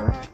sir.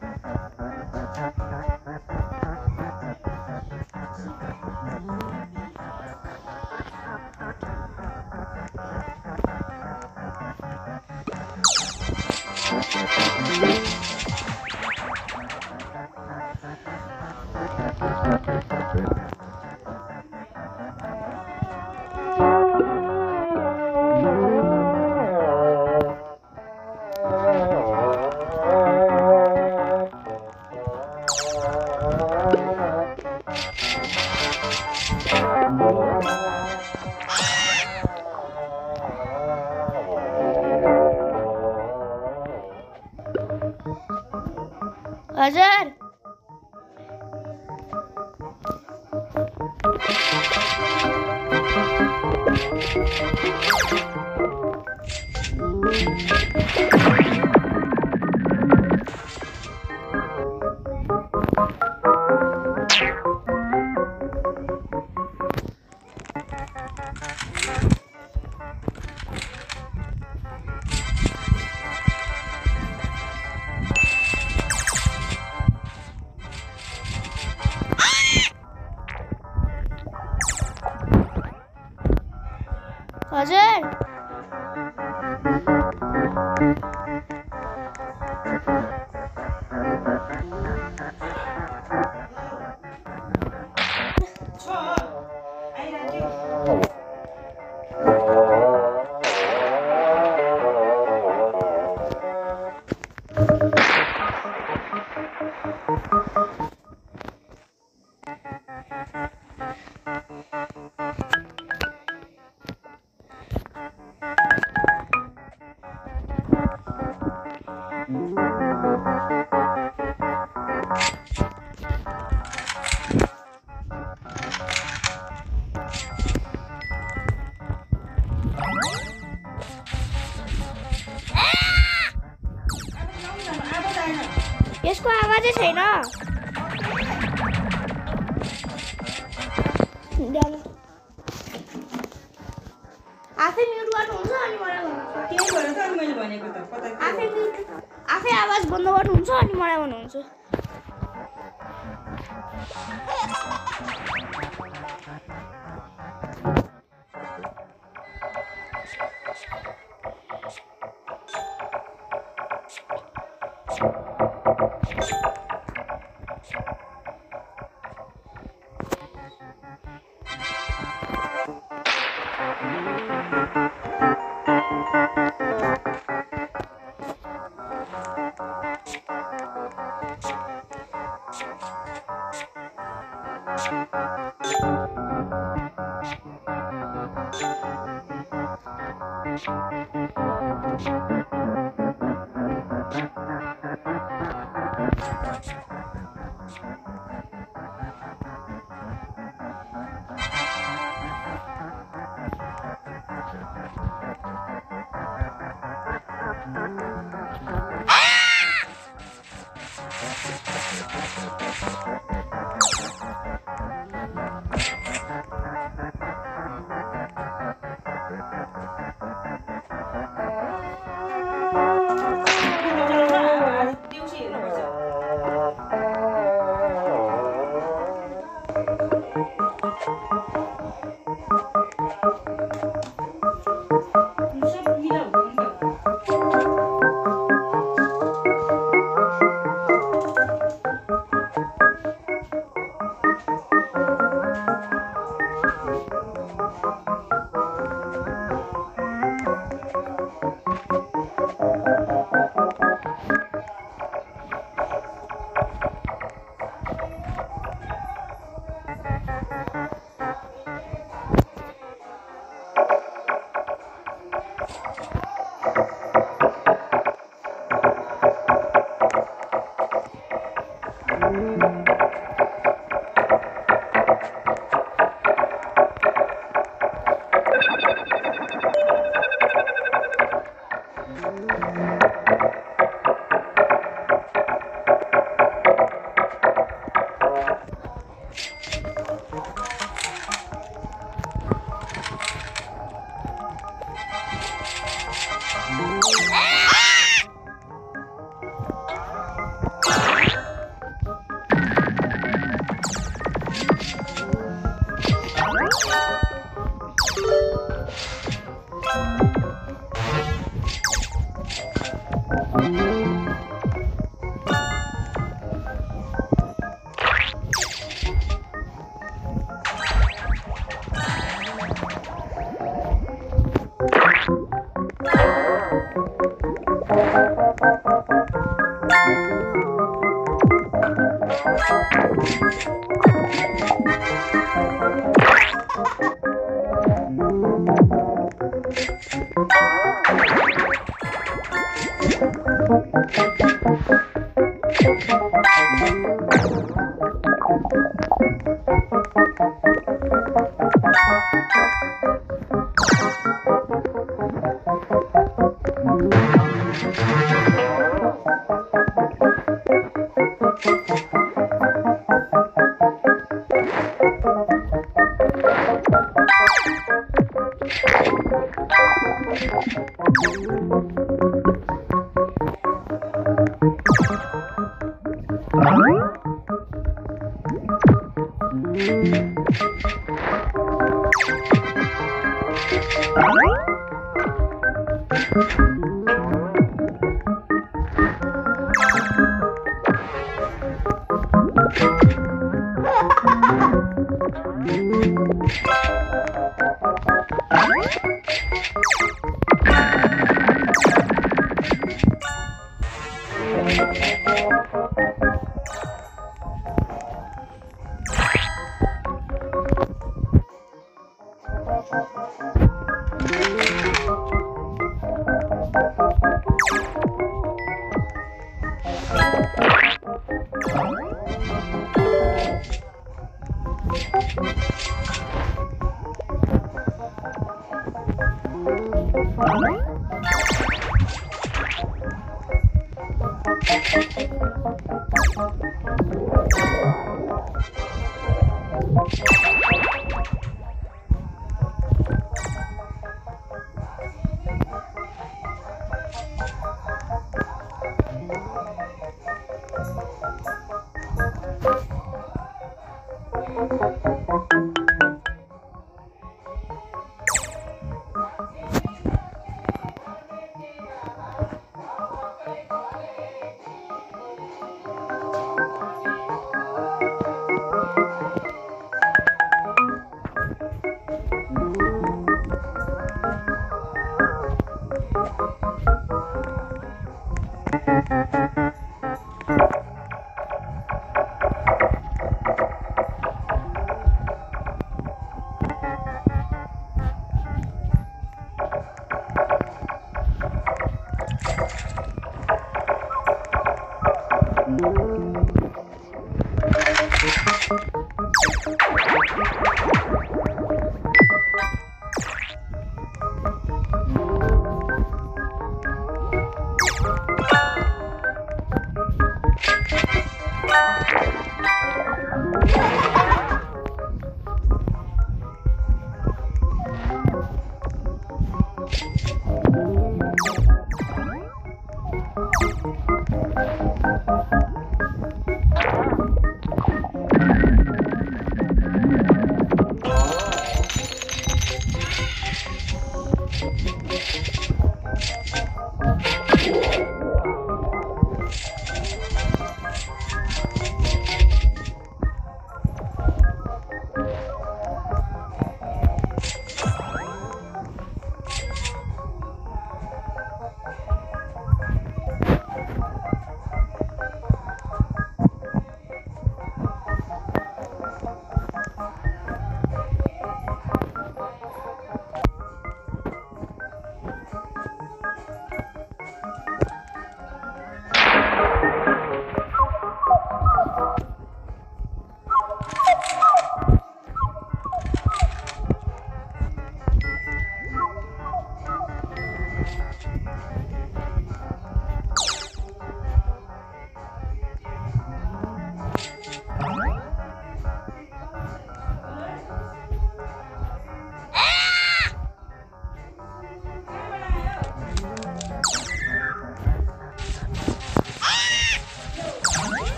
Mm-hmm.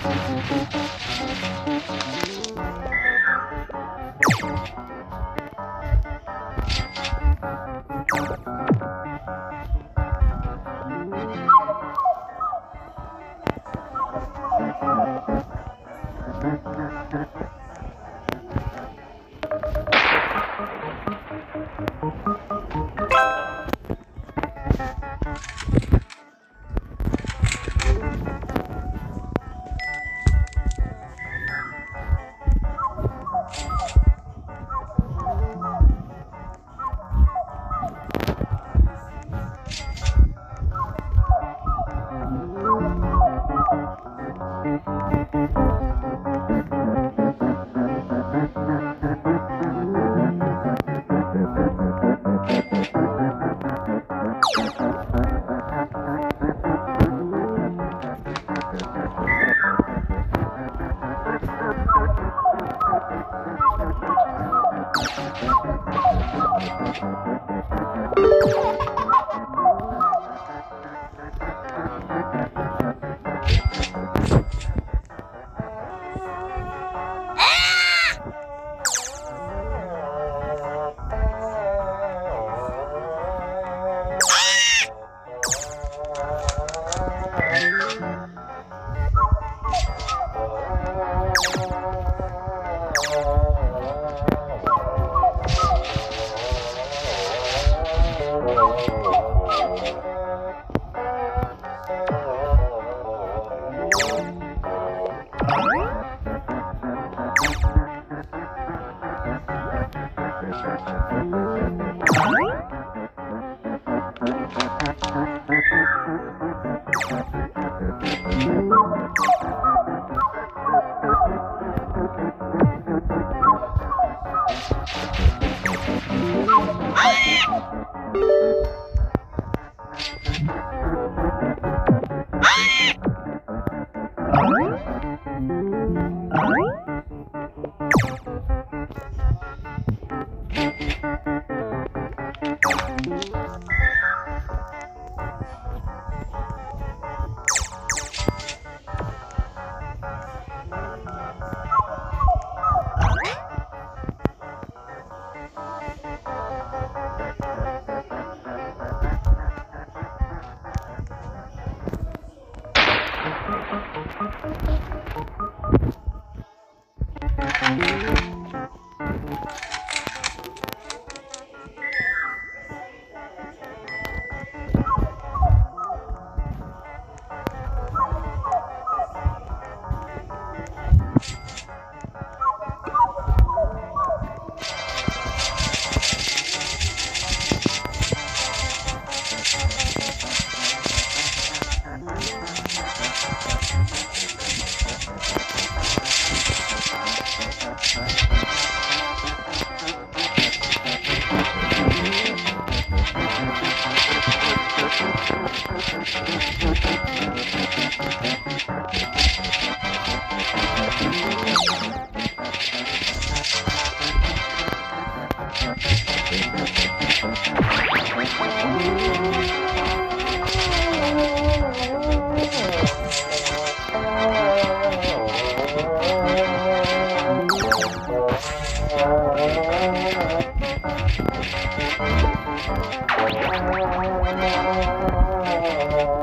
フフフフ。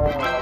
Oh.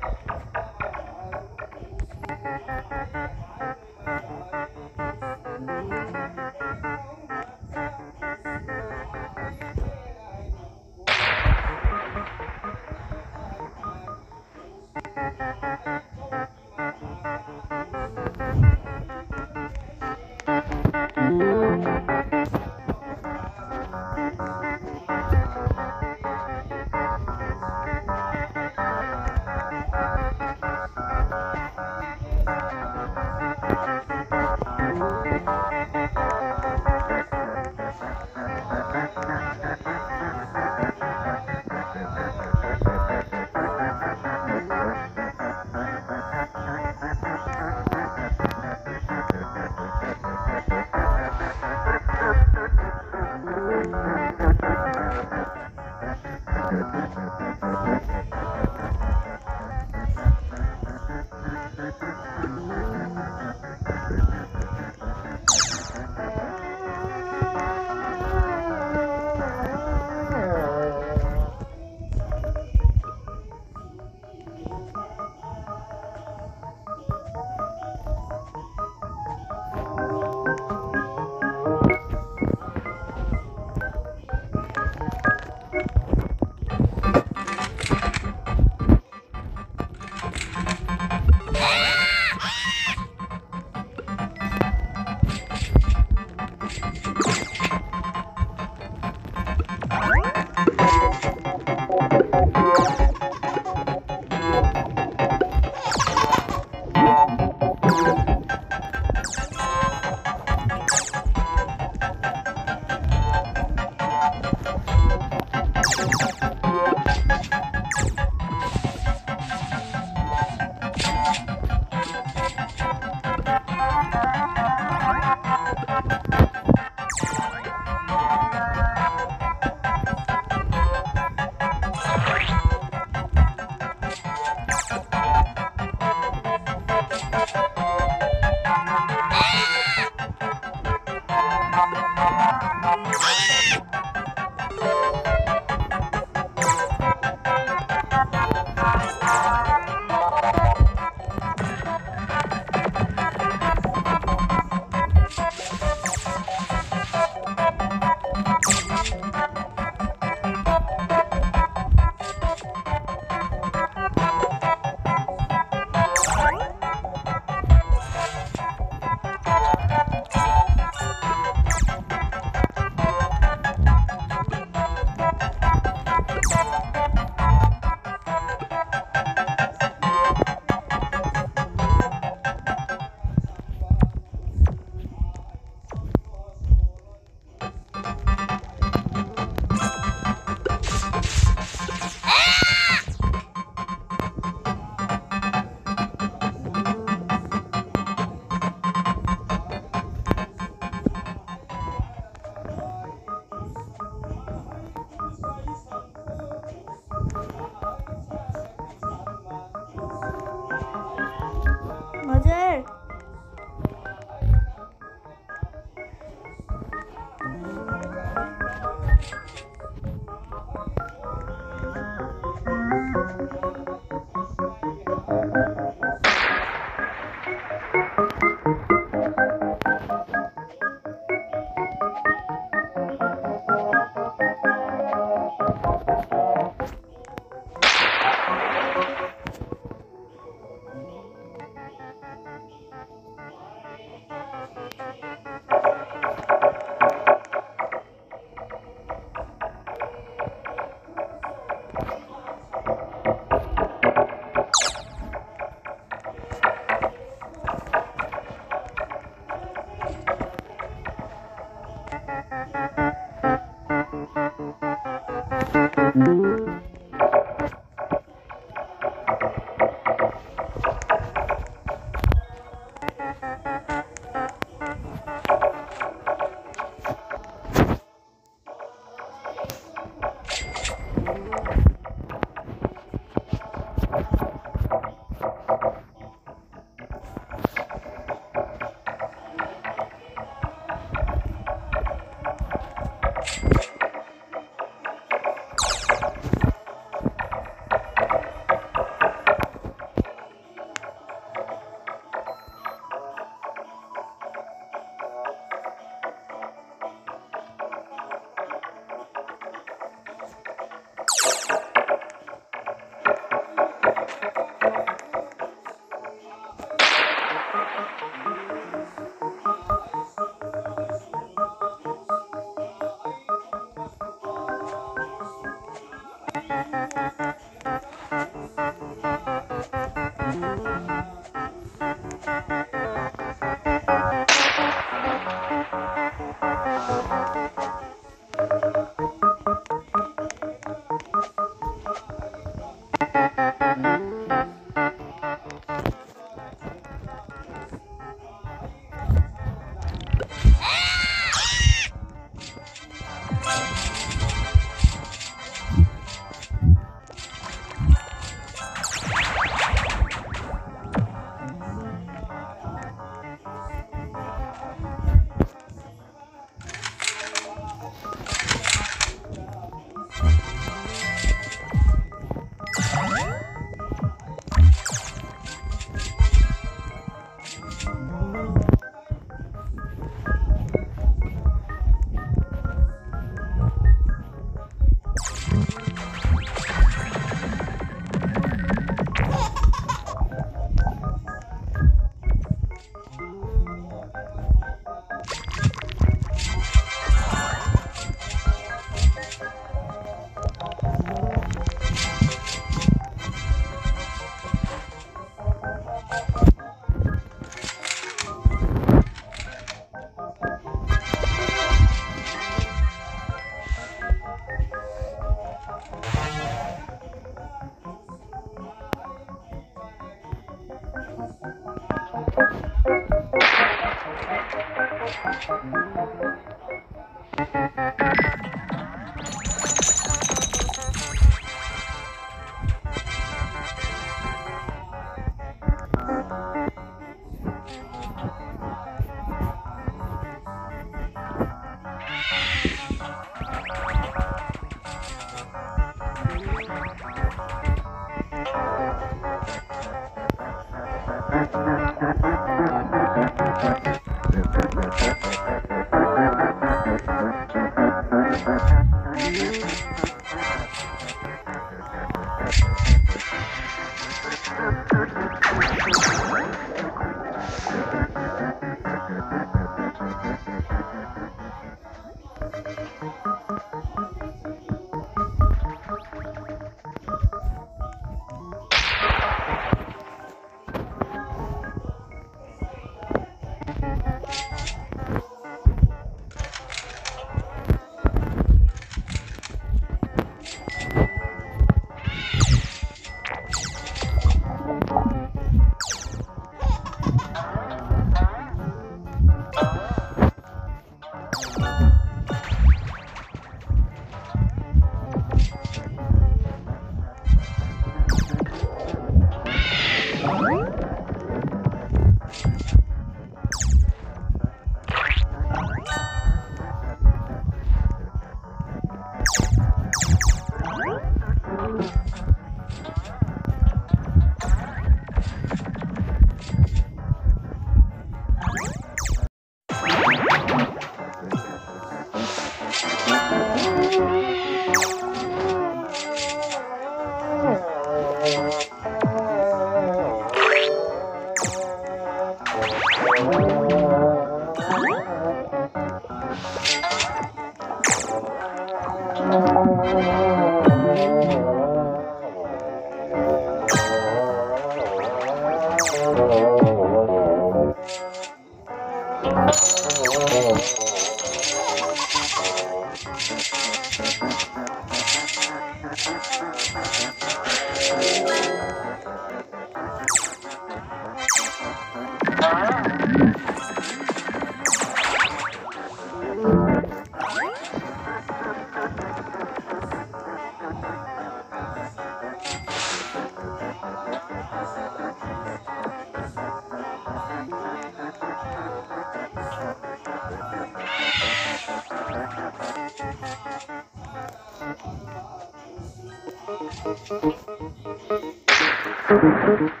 Thank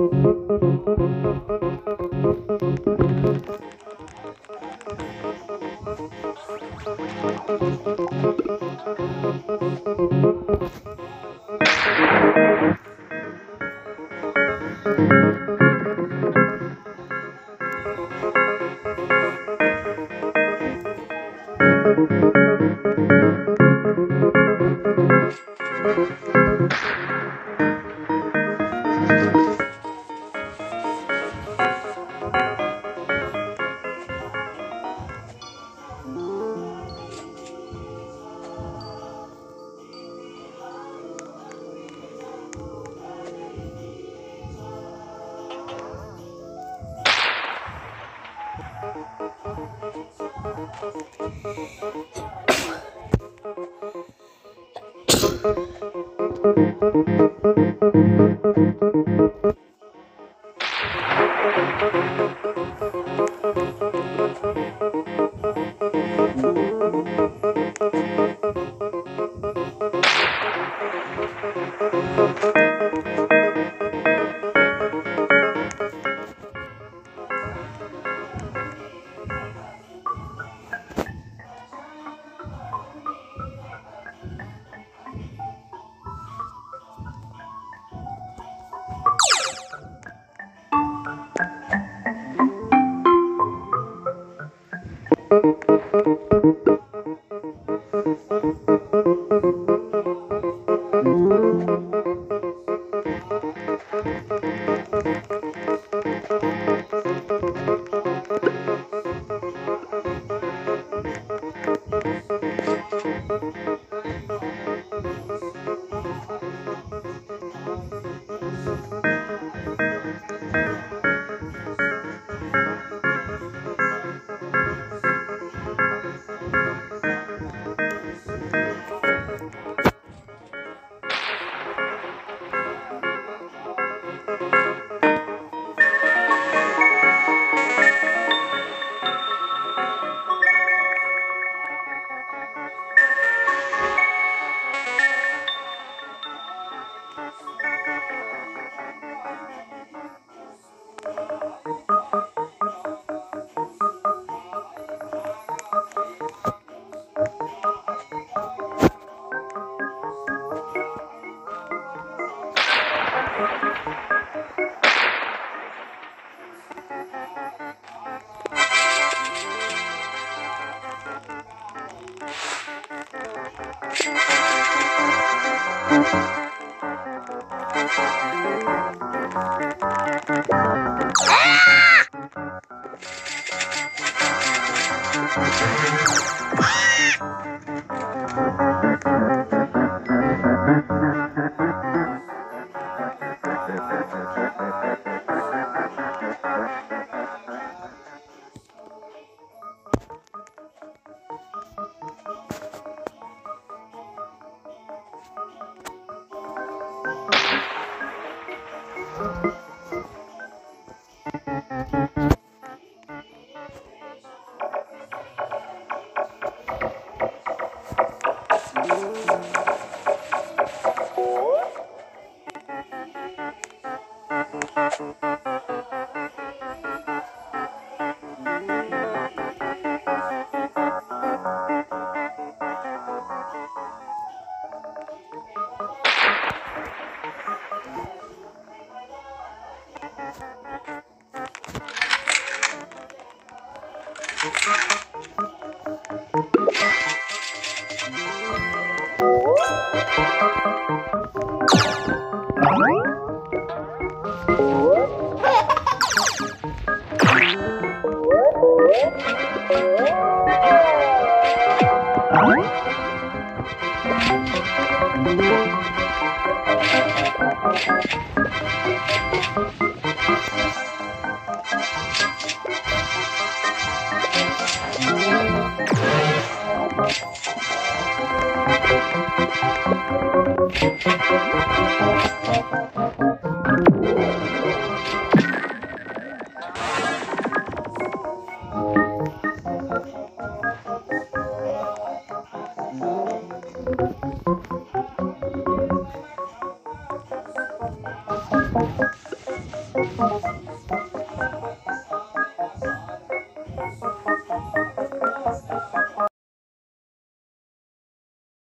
you.